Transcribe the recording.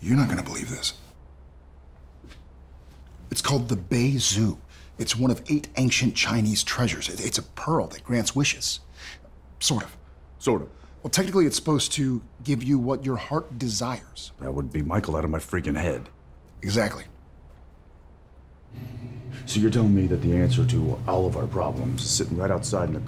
You're not gonna believe this. It's called the Bei Zhu. It's one of eight ancient Chinese treasures. It's a pearl that grants wishes. Sort of. Sort of. Well, technically, it's supposed to give you what your heart desires. That would be Michael out of my freaking head. Exactly. So you're telling me that the answer to all of our problems is sitting right outside in the